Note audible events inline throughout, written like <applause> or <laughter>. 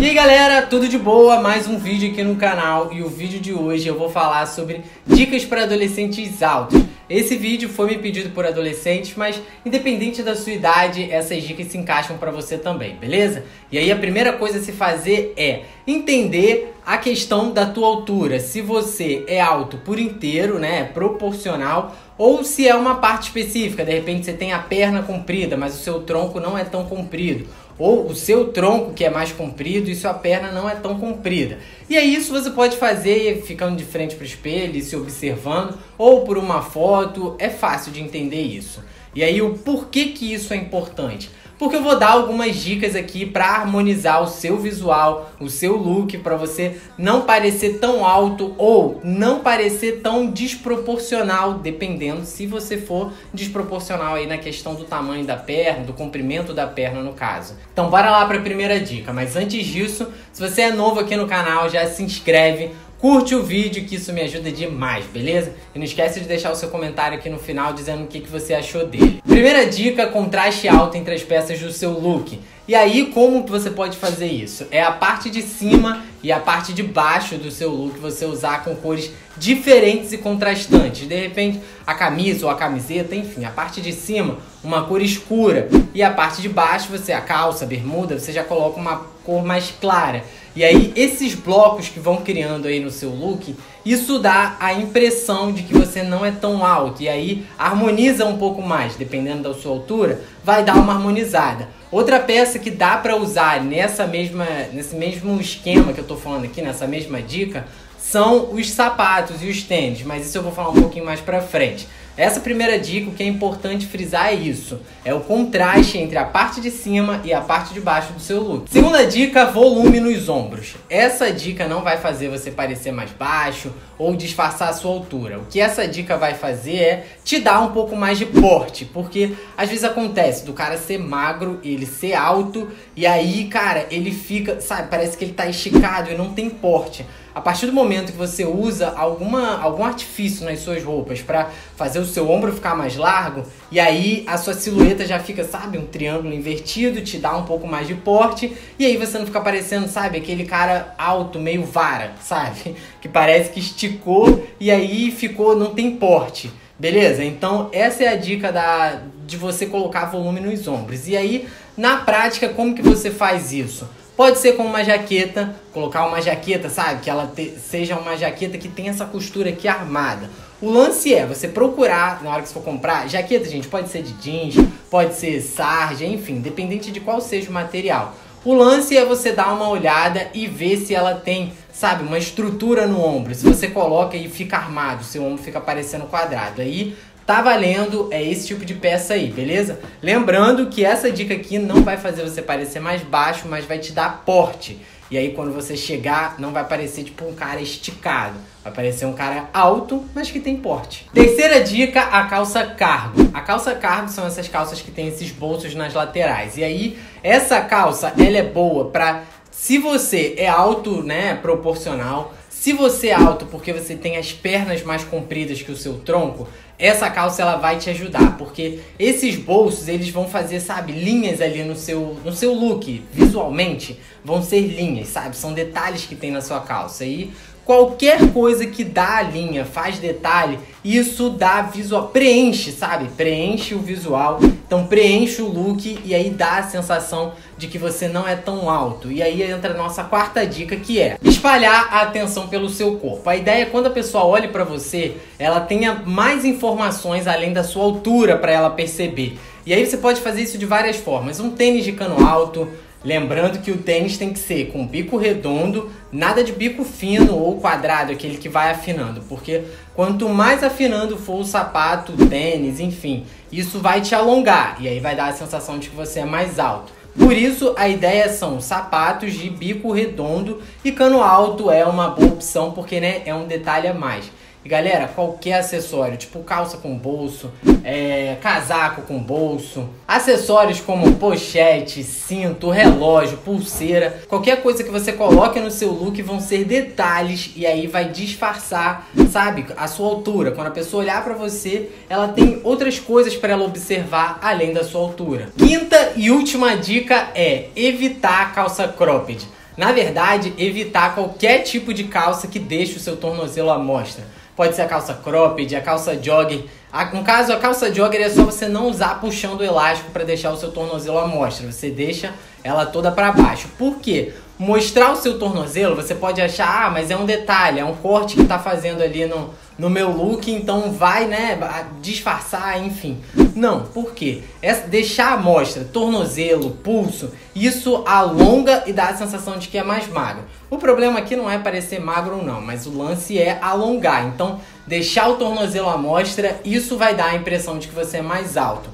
E aí galera, tudo de boa? Mais um vídeo aqui no canal e o vídeo de hoje eu vou falar sobre dicas para adolescentes altos. Esse vídeo foi me pedido por adolescentes, mas independente da sua idade, essas dicas se encaixam para você também, beleza? E aí a primeira coisa a se fazer é entender a questão da tua altura, se você é alto por inteiro, né, proporcional, ou se é uma parte específica, de repente você tem a perna comprida, mas o seu tronco não é tão comprido ou o seu tronco que é mais comprido e sua perna não é tão comprida. E é isso você pode fazer ficando de frente para o espelho, se observando, ou por uma foto, é fácil de entender isso. E aí o porquê que isso é importante? Porque eu vou dar algumas dicas aqui para harmonizar o seu visual, o seu look, para você não parecer tão alto ou não parecer tão desproporcional, dependendo se você for desproporcional aí na questão do tamanho da perna, do comprimento da perna no caso. Então bora lá para a primeira dica, mas antes disso, se você é novo aqui no canal, já se inscreve, Curte o vídeo que isso me ajuda demais, beleza? E não esquece de deixar o seu comentário aqui no final dizendo o que, que você achou dele. Primeira dica, contraste alto entre as peças do seu look. E aí, como que você pode fazer isso? É a parte de cima e a parte de baixo do seu look você usar com cores diferentes e contrastantes. De repente, a camisa ou a camiseta, enfim, a parte de cima, uma cor escura. E a parte de baixo, você, a calça, a bermuda, você já coloca uma cor mais clara. E aí, esses blocos que vão criando aí no seu look, isso dá a impressão de que você não é tão alto. E aí, harmoniza um pouco mais, dependendo da sua altura, vai dar uma harmonizada. Outra peça que dá para usar nessa mesma, nesse mesmo esquema que eu tô falando aqui, nessa mesma dica, são os sapatos e os tênis, mas isso eu vou falar um pouquinho mais pra frente. Essa primeira dica, o que é importante frisar é isso: é o contraste entre a parte de cima e a parte de baixo do seu look. Segunda dica, volume nos ombros. Essa dica não vai fazer você parecer mais baixo ou disfarçar a sua altura. O que essa dica vai fazer é te dar um pouco mais de porte, porque às vezes acontece do cara ser magro, ele ser alto e aí, cara, ele fica, sabe, parece que ele tá esticado e não tem porte. A partir do momento que você usa alguma, algum artifício nas suas roupas para fazer o seu ombro ficar mais largo, e aí a sua silhueta já fica, sabe, um triângulo invertido, te dá um pouco mais de porte, e aí você não fica parecendo, sabe, aquele cara alto, meio vara, sabe? <laughs> Que parece que esticou e aí ficou, não tem porte. Beleza? Então essa é a dica da, de você colocar volume nos ombros. E aí, na prática, como que você faz isso? Pode ser com uma jaqueta, colocar uma jaqueta, sabe? Que ela te, seja uma jaqueta que tenha essa costura aqui armada. O lance é você procurar, na hora que você for comprar, jaqueta, gente, pode ser de jeans, pode ser sarja, enfim, dependente de qual seja o material. O lance é você dar uma olhada e ver se ela tem, sabe, uma estrutura no ombro. Se você coloca e fica armado, seu ombro fica parecendo quadrado. Aí tá valendo é esse tipo de peça aí, beleza? Lembrando que essa dica aqui não vai fazer você parecer mais baixo, mas vai te dar porte. E aí quando você chegar, não vai parecer tipo um cara esticado. Vai parecer um cara alto, mas que tem porte. Terceira dica, a calça cargo. A calça cargo são essas calças que tem esses bolsos nas laterais. E aí, essa calça, ela é boa para se você é alto, né, proporcional, se você é alto porque você tem as pernas mais compridas que o seu tronco, essa calça ela vai te ajudar, porque esses bolsos eles vão fazer, sabe, linhas ali no seu, no seu look, visualmente, vão ser linhas, sabe? São detalhes que tem na sua calça. E qualquer coisa que dá a linha, faz detalhe, isso dá visual, preenche, sabe? Preenche o visual, então preenche o look e aí dá a sensação de que você não é tão alto. E aí entra a nossa quarta dica que é espalhar a atenção pelo seu corpo. A ideia é quando a pessoa olhe para você, ela tenha mais informações além da sua altura para ela perceber. E aí você pode fazer isso de várias formas. Um tênis de cano alto, Lembrando que o tênis tem que ser com bico redondo, nada de bico fino ou quadrado, aquele que vai afinando, porque quanto mais afinando for o sapato, o tênis, enfim, isso vai te alongar e aí vai dar a sensação de que você é mais alto. Por isso, a ideia são sapatos de bico redondo e cano alto é uma boa opção porque né, é um detalhe a mais. Galera, qualquer acessório, tipo calça com bolso, é, casaco com bolso, acessórios como pochete, cinto, relógio, pulseira, qualquer coisa que você coloque no seu look vão ser detalhes e aí vai disfarçar, sabe, a sua altura. Quando a pessoa olhar para você, ela tem outras coisas para ela observar além da sua altura. Quinta e última dica é evitar a calça cropped. Na verdade, evitar qualquer tipo de calça que deixe o seu tornozelo à mostra. Pode ser a calça cropped, a calça jogger. No caso, a calça jogger é só você não usar puxando o elástico para deixar o seu tornozelo à mostra. Você deixa ela toda para baixo. Por quê? Mostrar o seu tornozelo, você pode achar, ah, mas é um detalhe, é um corte que tá fazendo ali no, no meu look, então vai, né, disfarçar, enfim. Não, por quê? É deixar a mostra, tornozelo, pulso, isso alonga e dá a sensação de que é mais magro. O problema aqui não é parecer magro ou não, mas o lance é alongar. Então, deixar o tornozelo à mostra, isso vai dar a impressão de que você é mais alto.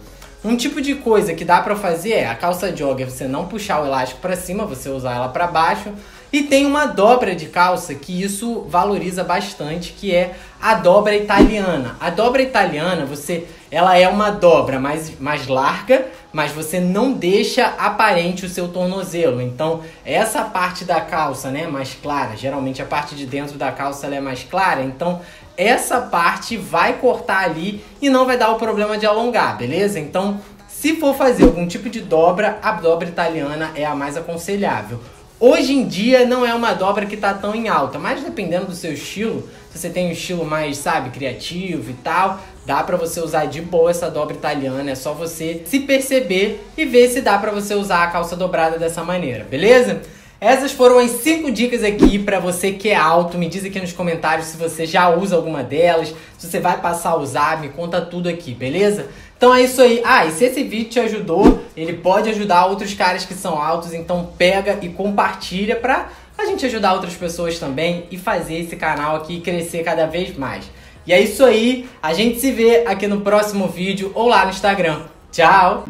Um tipo de coisa que dá para fazer é a calça jogger, você não puxar o elástico para cima, você usar ela para baixo. E tem uma dobra de calça que isso valoriza bastante, que é a dobra italiana. A dobra italiana, você, ela é uma dobra mais, mais larga, mas você não deixa aparente o seu tornozelo. Então, essa parte da calça, né, mais clara, geralmente a parte de dentro da calça é mais clara, então essa parte vai cortar ali e não vai dar o problema de alongar, beleza? Então, se for fazer algum tipo de dobra, a dobra italiana é a mais aconselhável. Hoje em dia não é uma dobra que tá tão em alta, mas dependendo do seu estilo, se você tem um estilo mais, sabe, criativo e tal, dá para você usar de boa essa dobra italiana, é só você se perceber e ver se dá para você usar a calça dobrada dessa maneira, beleza? Essas foram as 5 dicas aqui para você que é alto. Me diz aqui nos comentários se você já usa alguma delas, se você vai passar a usar, me conta tudo aqui, beleza? Então é isso aí. Ah, e se esse vídeo te ajudou, ele pode ajudar outros caras que são altos, então pega e compartilha pra a gente ajudar outras pessoas também e fazer esse canal aqui crescer cada vez mais. E é isso aí, a gente se vê aqui no próximo vídeo ou lá no Instagram. Tchau!